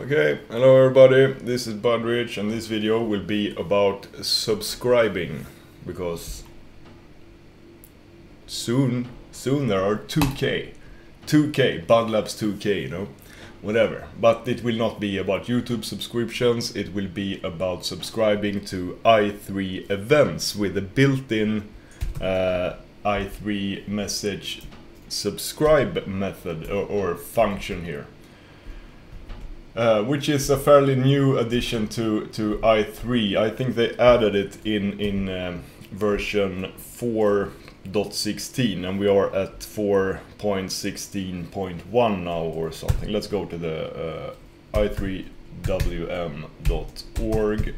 Okay, hello everybody, this is Budrich and this video will be about subscribing because soon, soon there are 2k, 2k, Budlabs 2k, you know, whatever. But it will not be about YouTube subscriptions, it will be about subscribing to i3 events with a built-in uh, i3 message subscribe method or, or function here. Uh, which is a fairly new addition to, to i3. I think they added it in, in um, version 4.16 and we are at 4.16.1 now or something. Let's go to the uh, i3wm.org.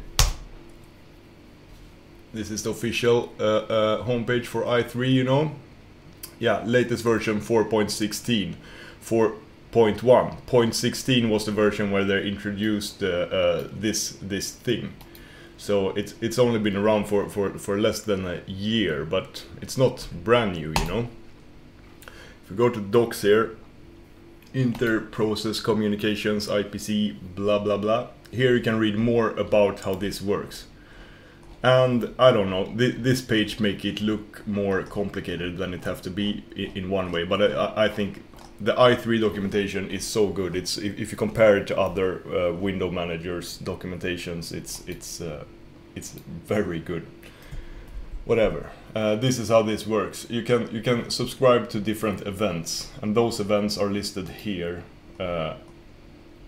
This is the official uh, uh, homepage for i3, you know. Yeah, latest version 4.16. For 0.1. 0.16 was the version where they introduced uh, uh, this this thing. So it's it's only been around for, for, for less than a year, but it's not brand new, you know. If we go to docs here, inter-process communications, IPC, blah blah blah. Here you can read more about how this works. And I don't know, th this page make it look more complicated than it have to be in, in one way, but I, I think the i3 documentation is so good. It's if, if you compare it to other uh, window managers documentations, it's it's uh, it's very good. Whatever. Uh, this is how this works. You can you can subscribe to different events, and those events are listed here. Uh,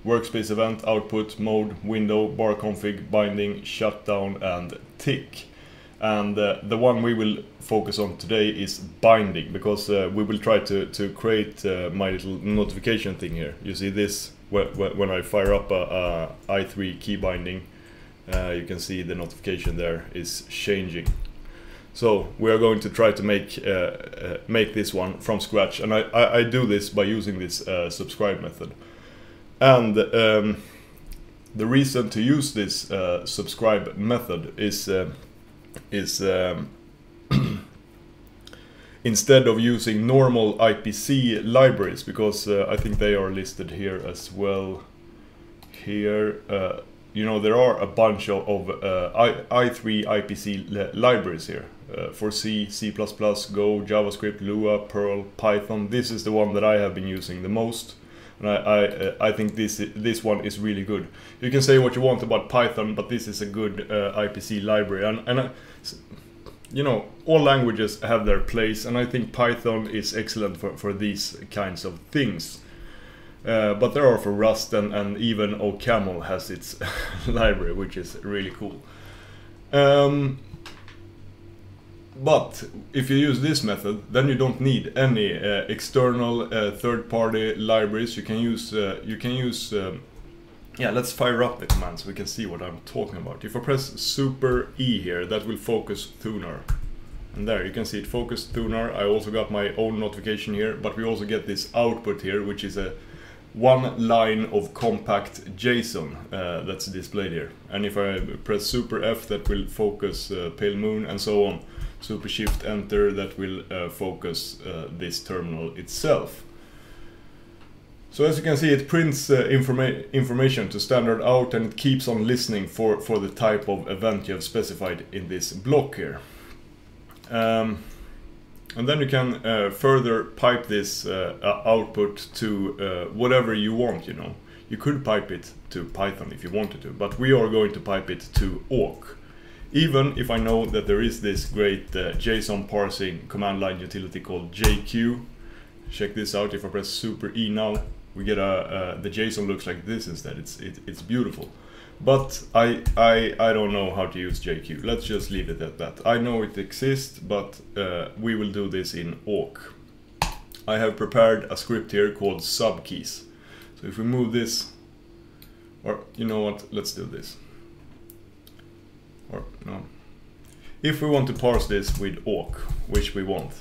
workspace event, output, mode, window, bar config, binding, shutdown, and tick. And uh, the one we will focus on today is binding because uh, we will try to, to create uh, my little notification thing here. You see this when I fire up a, a i3 key binding, uh, you can see the notification there is changing. So we are going to try to make uh, uh, make this one from scratch, and I, I, I do this by using this subscribe method. And um, the reason to use this subscribe method is is um, instead of using normal IPC libraries, because uh, I think they are listed here as well. Here, uh, you know, there are a bunch of, of uh, I, i3 IPC li libraries here uh, for C, C++, Go, JavaScript, Lua, Perl, Python. This is the one that I have been using the most. And I, I, uh, I think this this one is really good. You can say what you want about Python, but this is a good uh, IPC library. And, and you know, all languages have their place, and I think Python is excellent for, for these kinds of things. Uh, but there are for Rust, and, and even OCaml has its library, which is really cool. Um, but if you use this method, then you don't need any uh, external uh, third-party libraries. You can use uh, you can use um, yeah. Let's fire up the command so we can see what I'm talking about. If I press Super E here, that will focus Thunar, and there you can see it focused Thunar. I also got my own notification here, but we also get this output here, which is a one line of compact JSON uh, that's displayed here. And if I press Super F, that will focus uh, Pale Moon and so on super shift enter that will uh, focus uh, this terminal itself. So as you can see it prints uh, informa information to standard out and it keeps on listening for, for the type of event you have specified in this block here. Um, and then you can uh, further pipe this uh, output to uh, whatever you want, you know. You could pipe it to Python if you wanted to, but we are going to pipe it to awk even if I know that there is this great uh, JSON parsing command line utility called JQ. Check this out, if I press super E now, we get a, the JSON looks like this instead, it's, it, it's beautiful. But I, I, I don't know how to use JQ, let's just leave it at that. I know it exists, but uh, we will do this in awk. I have prepared a script here called subkeys. So if we move this, or you know what, let's do this or no. If we want to parse this with awk, which we want,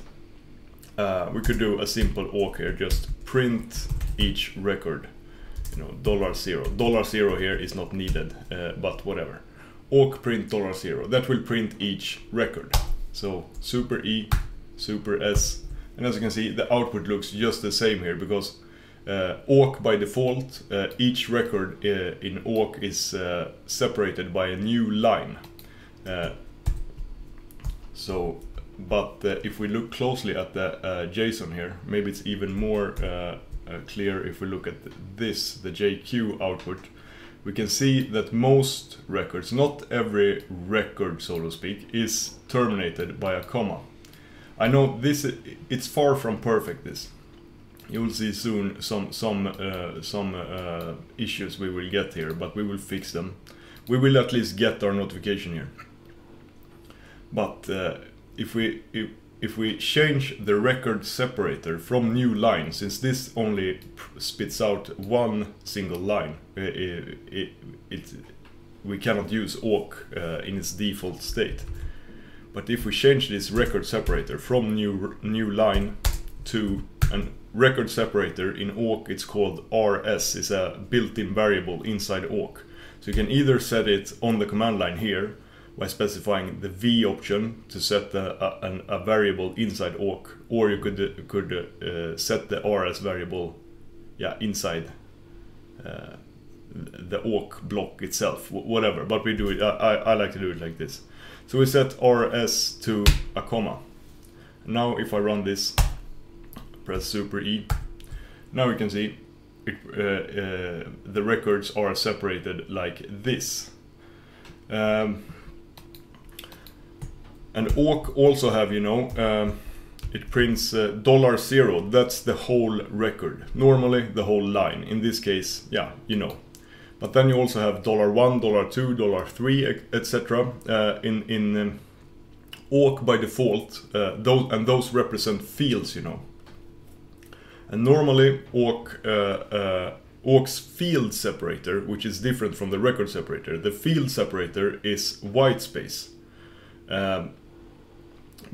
uh, we could do a simple awk here, just print each record, you know, dollar zero. Dollar zero here is not needed, uh, but whatever. Awk print dollar zero, that will print each record. So super E, super S, and as you can see, the output looks just the same here because Uh, awk by default, uh, each record uh, in awk is uh, separated by a new line. Uh, so, but uh, if we look closely at the JSON here, maybe it's even more clear if we look at this, the JQ output. We can see that most records, not every record so to speak, is terminated by a comma. I know this it's far from perfect this you will see soon some some uh, some uh, issues we will get here, but we will fix them. We will at least get our notification here. But uh, if we if, if we change the record separator from new line, since this only spits out one single line, it, it, it we cannot use awk uh, in its default state. But if we change this record separator from new new line to an record separator in awk it's called rs is a built-in variable inside awk so you can either set it on the command line here by specifying the v option to set the, a, a, variable inside awk or you could could uh, set the rs variable yeah inside uh, the awk block itself whatever but we do it I, I like to do it like this so we set rs to a comma now if I run this press super E. Now we can see it, uh, uh, the records are separated like this. Um, and awk also have, you know, um, it prints uh, dollar zero. That's the whole record. Normally the whole line. In this case, yeah, you know. But then you also have dollar one, dollar two, dollar three, etc. Uh, in in um, awk by default, uh, those and those represent fields, you know. And normally awk, uh, uh, awk's field separator, which is different from the record separator, the field separator is white space. Um,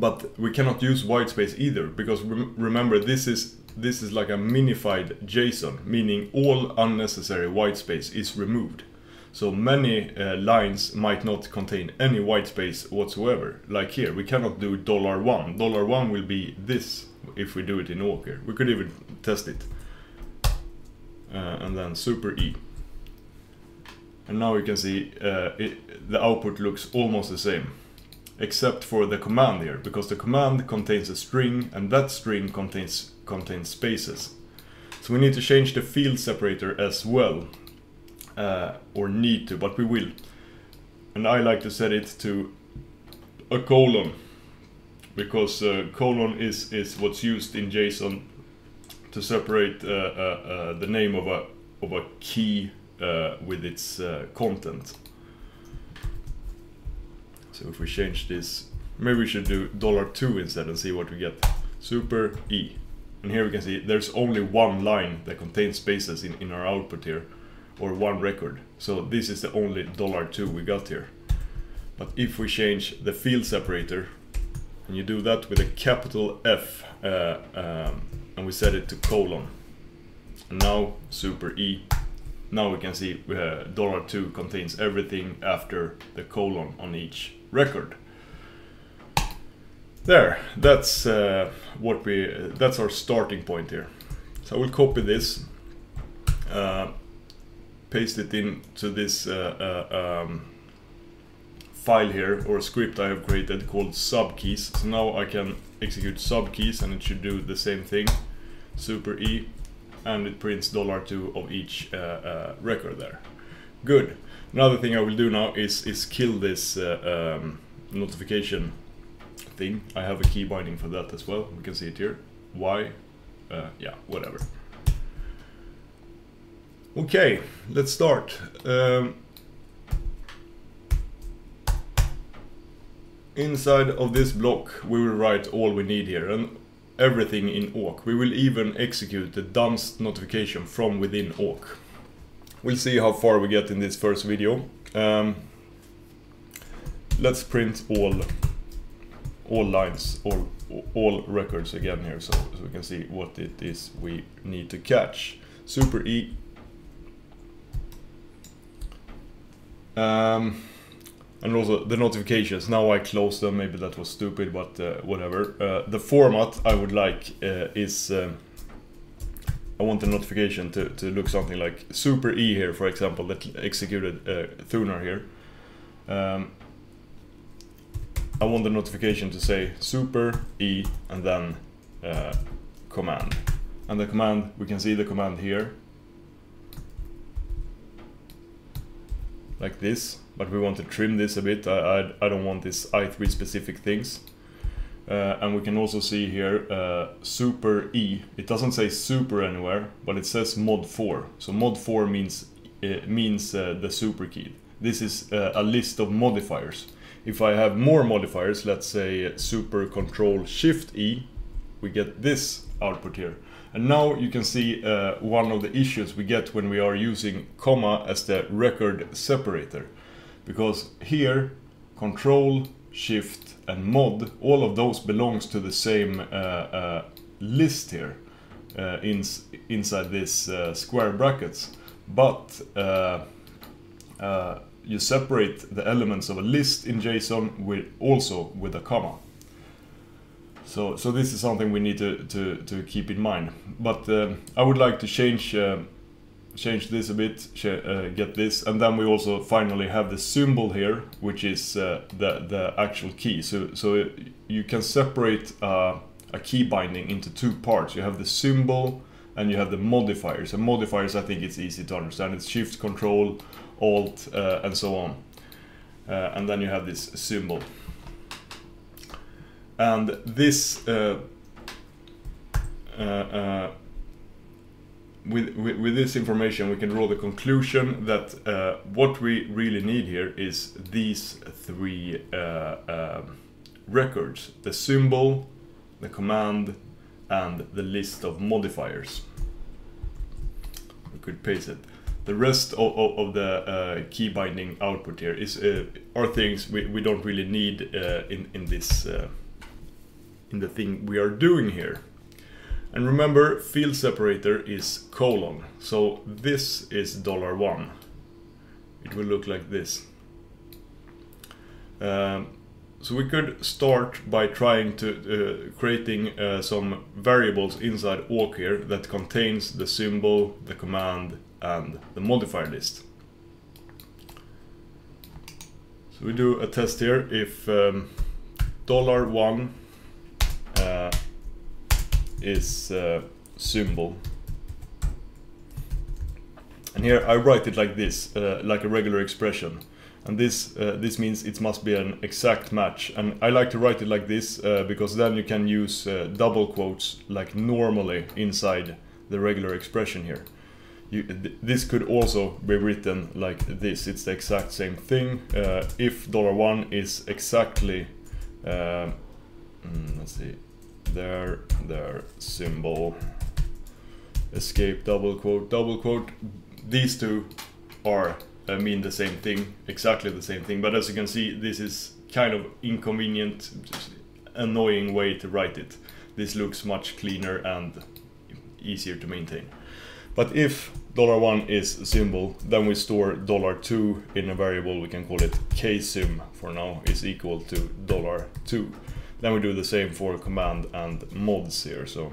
but we cannot use white space either because rem remember this is this is like a minified JSON, meaning all unnecessary white space is removed. So many uh, lines might not contain any white space whatsoever. Like here, we cannot do dollar $1. Dollar $1 will be this if we do it in Walker. We could even test it. Uh, and then super E. And now you can see uh, it, the output looks almost the same. Except for the command here, because the command contains a string and that string contains, contains spaces. So we need to change the field separator as well. Uh, or need to, but we will. And I like to set it to a colon because uh, colon is is what's used in JSON to separate uh, uh, uh, the name of a of a key with its content. So if we change this, maybe we should do dollar $2 instead and see what we get. Super E. And here we can see there's only one line that contains spaces in, in our output here, or one record. So this is the only dollar $2 we got here. But if we change the field separator and you do that with a capital F uh, um, and we set it to colon and now super E now we can see uh, dollar 2 contains everything after the colon on each record there that's uh, what we that's our starting point here so I will copy this uh, paste it into this uh, uh, um, file here or script I have created called subkeys. So now I can execute subkeys and it should do the same thing. Super E and it prints dollar $2 of each uh, uh, record there. Good. Another thing I will do now is, is kill this uh, um, notification thing. I have a key binding for that as well. We can see it here. Why? Yeah, whatever. Okay, let's start. Um, inside of this block we will write all we need here and everything in awk. We will even execute the dunst notification from within awk. We'll see how far we get in this first video. Um, let's print all all lines or all records again here so, so we can see what it is we need to catch. Super E. Um, and also the notifications now I close them maybe that was stupid but uh, whatever uh, the format I would like uh, is uh, I want the notification to, to look something like super E here, for example, that executed uh, Thunar here. Um, I want the notification to say super E and then uh, command. And the command, we can see the command here. Like this, but we want to trim this a bit. I, I, I don't want this i3 specific things. Uh, and we can also see here uh, super E. It doesn't say super anywhere, but it says mod 4. So mod 4 means uh, means uh, the super key. This is uh, a list of modifiers. If I have more modifiers, let's say super control shift E, we get this output here. And now you can see uh, one of the issues we get when we are using comma as the record separator. Because here, control, shift and mod, all of those belongs to the same uh, uh, list here uh, in, inside this uh, square brackets. But uh, you separate the elements of a list in JSON with also with a comma. So, so this is something we need to, to, to keep in mind. But I would like to change change this a bit, uh, get this, and then we also finally have the symbol here, which is uh, the the actual key. So so you can separate uh, a key binding into two parts. You have the symbol and you have the modifiers. And modifiers, I think it's easy to understand. It's Shift, Control, Alt, uh, and so on. Uh, and then you have this symbol. And this uh, with, with, with, this information we can draw the conclusion that uh, what we really need here is these three uh, uh, records. The symbol, the command, and the list of modifiers. We could paste it. The rest of, of, of the uh, key binding output here is uh, are things we, we don't really need uh, in, in this in the thing we are doing here. And remember, field separator is colon. So this is dollar one. It will look like this. Um, so we could start by trying to uh, creating uh, some variables inside awk here that contains the symbol, the command, and the modifier list. So we do a test here if um, dollar one uh, is uh, symbol. And here I write it like this, uh, like a regular expression. And this uh, this means it must be an exact match. And I like to write it like this uh, because then you can use uh, double quotes like normally inside the regular expression here. You, th this could also be written like this. It's the exact same thing. If dollar one is exactly, mm, let's see, there, there, symbol, escape, double quote, double quote. These two are uh, mean the same thing, exactly the same thing. But as you can see, this is kind of inconvenient, annoying way to write it. This looks much cleaner and easier to maintain. But if dollar $1 is a symbol, then we store dollar $2 in a variable, we can call it ksym for now, is equal to dollar $2. Then we do the same for command and mods here. So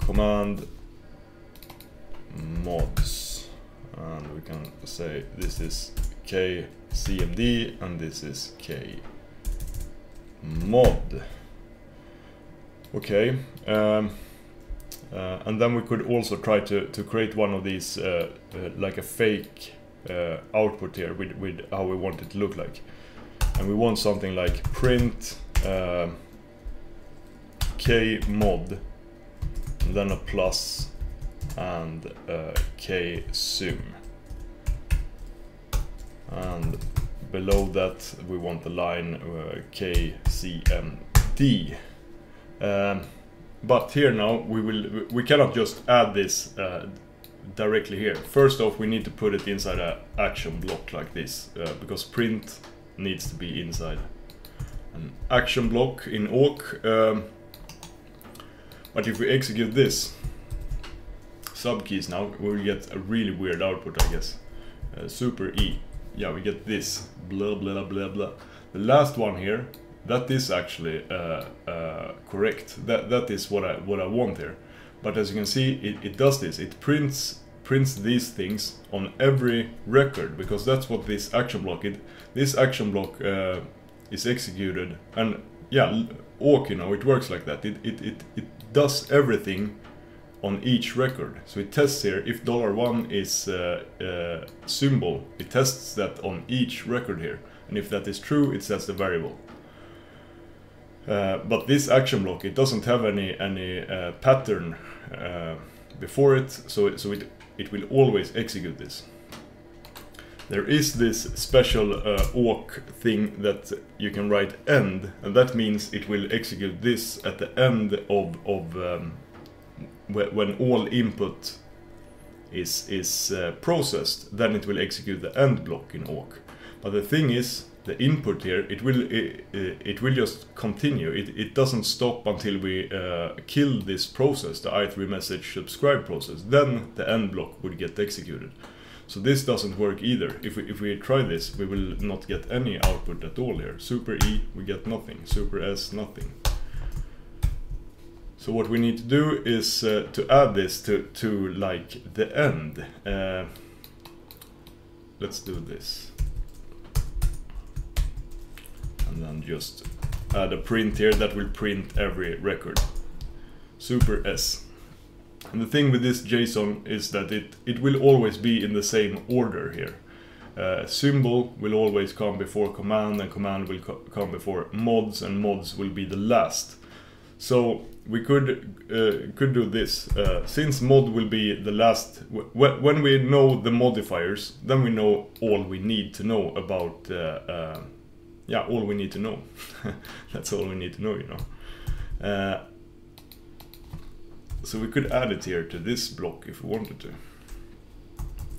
command mods and we can say this is kcmd and this is k mod. Okay. Um, uh, and then we could also try to, to create one of these uh, uh, like a fake uh, output here with, with how we want it to look like and we want something like print uh, mod and then a plus and uh, ksym and below that we want the line uh, kcmd um, but here now we will we cannot just add this uh, directly here. First off we need to put it inside an action block like this uh, because print needs to be inside an action block in awk. Um, but if we execute this, sub keys now, we'll get a really weird output, I guess. Uh, super E. Yeah, we get this. Blah, blah, blah, blah. The last one here, that is actually uh, uh, correct. That That is what I, what I want here. But as you can see, it, it does this. It prints prints these things on every record because that's what this action block it this action block uh, is executed and yeah awk you know it works like that. It, it, it, it does everything on each record. So it tests here if dollar one is uh, uh, symbol. It tests that on each record here. And if that is true it sets the variable. Uh, but this action block it doesn't have any any uh, pattern uh, before it. So it, so it it will always execute this. There is this special uh, awk thing that you can write end, and that means it will execute this at the end of, of um, when all input is, is uh, processed, then it will execute the end block in awk. But the thing is, the input here, it will it, it will just continue. It, it doesn't stop until we uh, kill this process, the i3 message subscribe process. Then the end block would get executed. So this doesn't work either. If we, if we try this, we will not get any output at all here. Super E, we get nothing. Super S, nothing. So what we need to do is uh, to add this to, to like the end. Uh, let's do this and then just add a print here that will print every record. Super S. And the thing with this JSON is that it, it will always be in the same order here. Uh, symbol will always come before command and command will co come before mods and mods will be the last. So we could uh, could do this. Uh, since mod will be the last, when we know the modifiers, then we know all we need to know about uh, uh yeah, all we need to know. That's all we need to know, you know. Uh, so we could add it here to this block if we wanted to.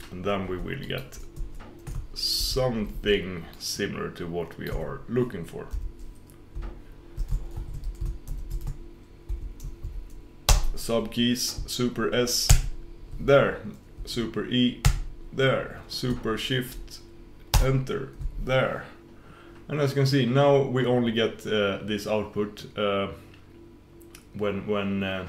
And then we will get something similar to what we are looking for. Subkeys, super S, there, super E, there, super shift, enter, there. And as you can see, now we only get uh, this output uh, when when uh,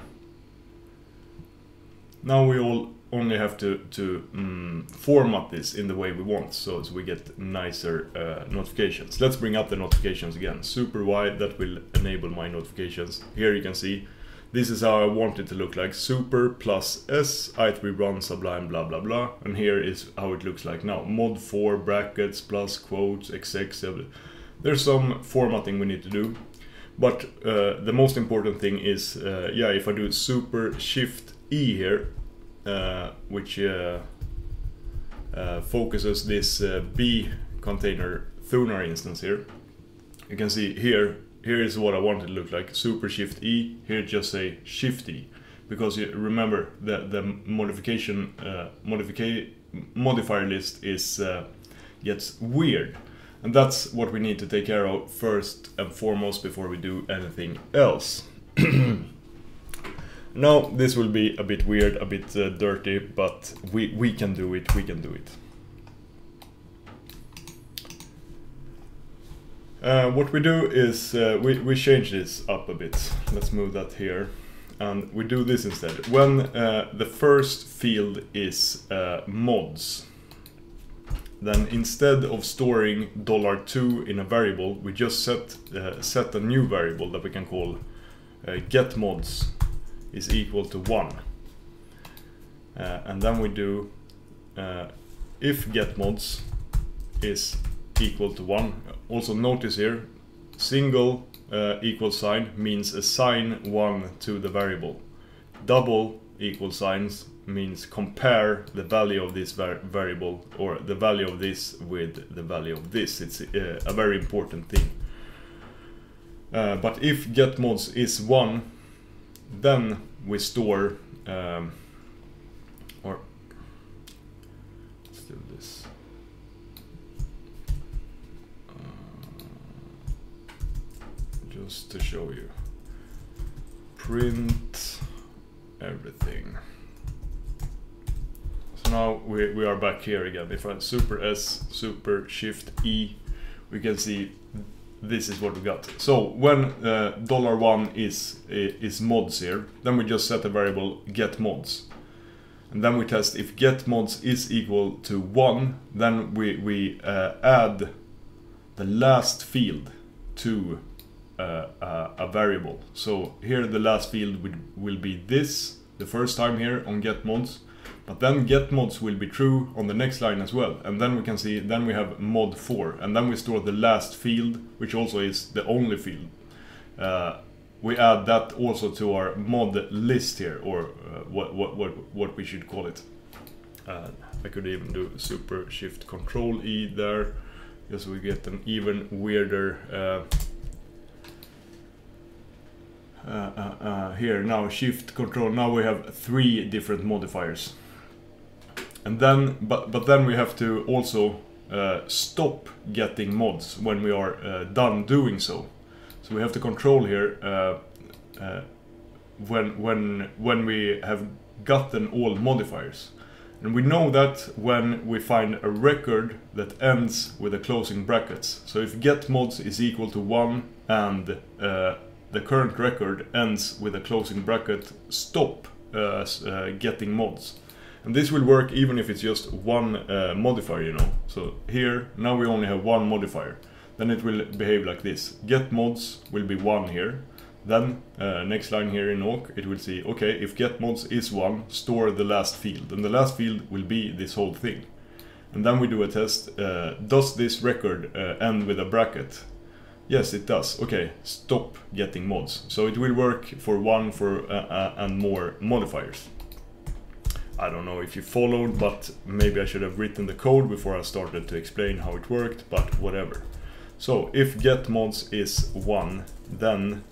now we all only have to to um, format this in the way we want, so, so we get nicer uh, notifications. Let's bring up the notifications again. Super wide that will enable my notifications. Here you can see this is how I want it to look like. Super plus S, i3 run sublime blah blah blah. And here is how it looks like now. Mod 4 brackets plus quotes xx. There's some formatting we need to do. But uh, the most important thing is, uh, yeah, if I do super shift E here, uh, which uh, uh, focuses this uh, B container Thunar instance here, you can see here here is what I want it to look like. Super Shift E. Here just say Shift E, because you remember that the modification uh, modifier list is uh, gets weird, and that's what we need to take care of first and foremost before we do anything else. now this will be a bit weird, a bit uh, dirty, but we we can do it. We can do it. Uh, what we do is uh, we, we change this up a bit. Let's move that here. And we do this instead. When uh, the first field is uh, mods, then instead of storing $2 in a variable, we just set, uh, set a new variable that we can call uh, getMods is equal to 1. and then we do if getMods is equal to 1. Also notice here, single uh, equal sign means assign 1 to the variable. Double equal signs means compare the value of this var variable or the value of this with the value of this. It's uh, a very important thing. Uh, but if getMods is 1, then we store um, to show you. Print everything. So now we, we are back here again. If I super S, super shift E, we can see this is what we got. So when uh, dollar one is is mods here, then we just set a variable get mods, and then we test if get mods is equal to one, then we we uh, add the last field to uh, a variable. So here the last field will, will be this the first time here on get mods, but then get mods will be true on the next line as well. And then we can see, then we have mod 4. And then we store the last field, which also is the only field. Uh, we add that also to our mod list here, or uh, what, what, what, what we should call it. Uh, I could even do super shift control E there, so we get an even weirder uh, uh, uh, uh, here now shift control now we have three different modifiers and then, but, but then we have to also uh, stop getting mods when we are uh, done doing so. So we have to control here uh, uh when, when, when we have gotten all modifiers. And we know that when we find a record that ends with a closing brackets. So if get mods is equal to 1 and uh, the current record ends with a closing bracket, stop uh, getting mods. And this will work even if it's just one uh, modifier, you know. So here, now we only have one modifier. Then it will behave like this. Get mods will be one here. Then, uh, next line here in awk, it will say, okay, if get mods is one, store the last field. And the last field will be this whole thing. And then we do a test. Uh, does this record uh, end with a bracket? Yes, it does. Okay, stop getting mods. So it will work for one for uh, uh, and more modifiers. I don't know if you followed, but maybe I should have written the code before I started to explain how it worked, but whatever. So if get mods is 1, then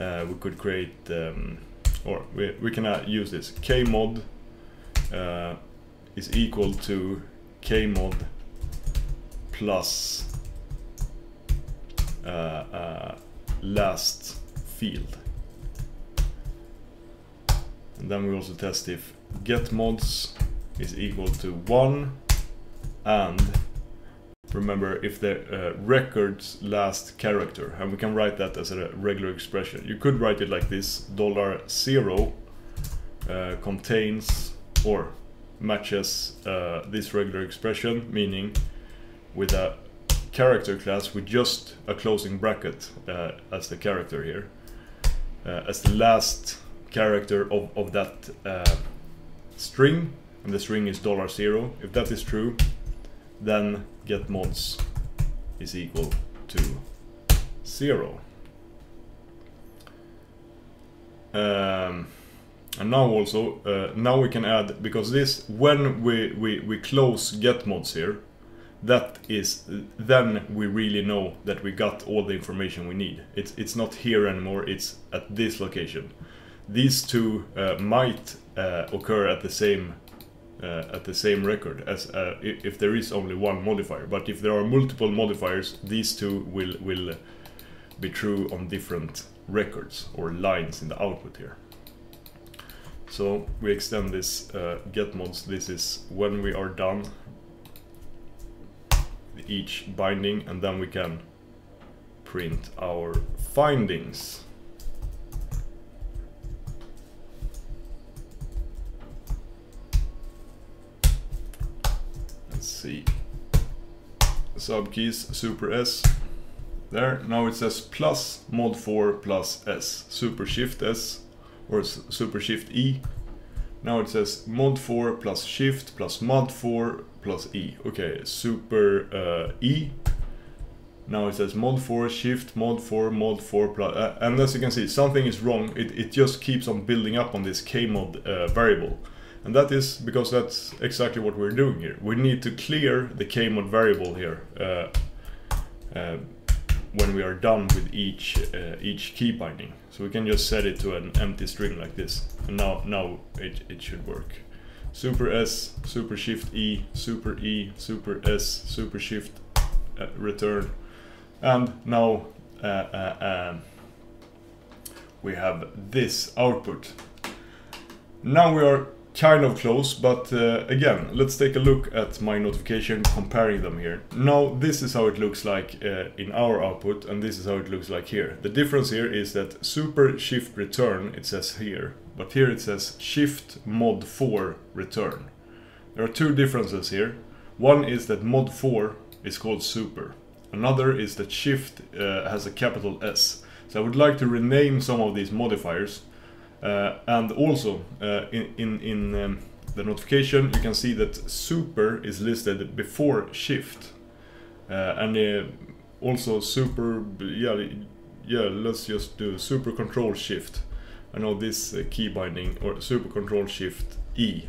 uh, we could create, um, or we, we can uh, use this, kmod uh, is equal to kmod plus last field. And then we also test if get mods is equal to 1 and remember if the uh, record's last character and we can write that as a regular expression you could write it like this dollar zero uh, contains or matches uh, this regular expression meaning with a character class with just a closing bracket uh, as the character here uh, as the last character of, of that uh, string and the string is dollar zero. If that is true, then get mods is equal to zero. Um, and now also, uh, now we can add, because this, when we, we, we close get mods here, that is, then we really know that we got all the information we need. It's, it's not here anymore, it's at this location these two uh, might uh, occur at the same uh, at the same record as uh, if there is only one modifier. But if there are multiple modifiers, these two will will be true on different records or lines in the output here. So we extend this uh, get mods. This is when we are done each binding, and then we can print our findings. Let's see. Subkeys super S. There, now it says plus mod 4 plus S. Super shift S or super shift E. Now it says mod 4 plus shift plus mod 4 plus E. Okay, super uh, E. Now it says mod 4 shift mod 4 mod 4 plus. Uh, and as you can see, something is wrong. It, it just keeps on building up on this kmod uh, variable. And that is because that's exactly what we're doing here. We need to clear the kmod variable here uh, uh, when we are done with each uh, each key binding. So we can just set it to an empty string like this. And now, now it, it should work. Super S, super shift E, super E, super S, super shift uh, return. And now uh, uh, um, we have this output. Now we are kind of close, but uh, again, let's take a look at my notification comparing them here. Now, this is how it looks like uh, in our output, and this is how it looks like here. The difference here is that super shift return, it says here, but here it says shift mod 4 return. There are two differences here. One is that mod 4 is called super. Another is that shift uh, has a capital S. So I would like to rename some of these modifiers and also uh, in, in, in um, the notification you can see that super is listed before shift. Uh, and uh, also super yeah yeah let's just do super control shift. I know this uh, key binding or super control shift E.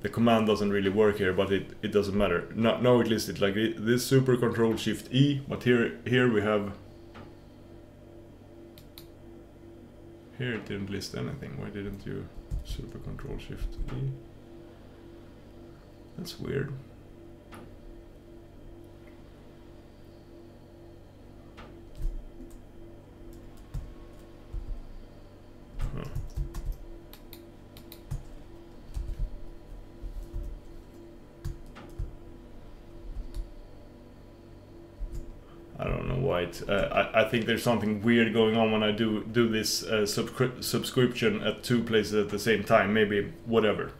The command doesn't really work here but it, it doesn't matter. Now, now it listed like this super control shift E but here here we have Here it didn't list anything. Why didn't you super control shift E? That's weird. It. Uh, I, I think there's something weird going on when I do do this uh, subscri subscription at two places at the same time. Maybe whatever.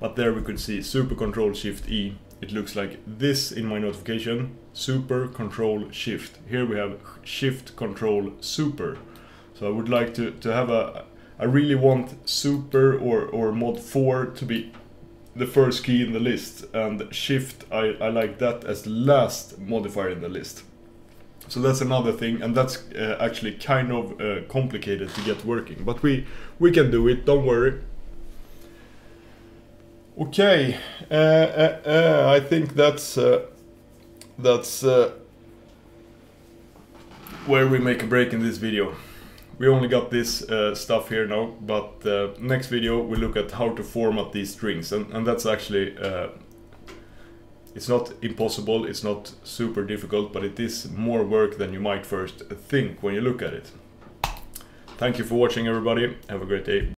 But there we could see Super Control Shift E. It looks like this in my notification. Super Control Shift. Here we have Shift Control Super. So I would like to to have a. I really want Super or or Mod 4 to be the first key in the list and shift I, I like that as last modifier in the list so that's another thing and that's uh, actually kind of uh, complicated to get working but we we can do it don't worry. Okay uh, uh, uh I think that's uh, that's where we make a break in this video. We only got this stuff here now, but next video we look at how to format these strings, and, and that's actually it's not impossible, it's not super difficult, but it is more work than you might first think when you look at it. Thank you for watching everybody, have a great day.